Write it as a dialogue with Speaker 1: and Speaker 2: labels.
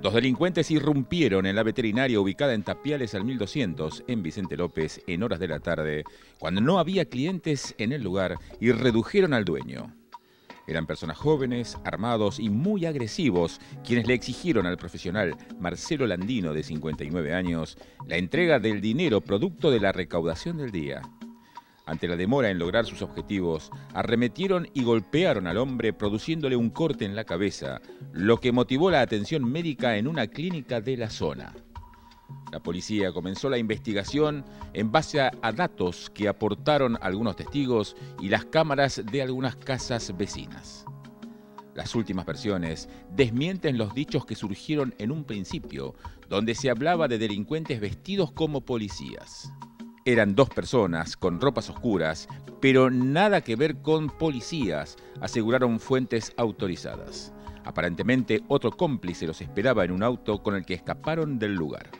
Speaker 1: Dos delincuentes irrumpieron en la veterinaria ubicada en Tapiales al 1200 en Vicente López en horas de la tarde, cuando no había clientes en el lugar y redujeron al dueño. Eran personas jóvenes, armados y muy agresivos, quienes le exigieron al profesional Marcelo Landino, de 59 años, la entrega del dinero producto de la recaudación del día. Ante la demora en lograr sus objetivos, arremetieron y golpearon al hombre produciéndole un corte en la cabeza, lo que motivó la atención médica en una clínica de la zona. La policía comenzó la investigación en base a, datos que aportaron algunos testigos y las cámaras de algunas casas vecinas. Las últimas versiones desmienten los dichos que surgieron en un principio, donde se hablaba de delincuentes vestidos como policías. Eran dos personas con ropas oscuras, pero nada que ver con policías, aseguraron fuentes autorizadas. Aparentemente otro cómplice los esperaba en un auto con el que escaparon del lugar.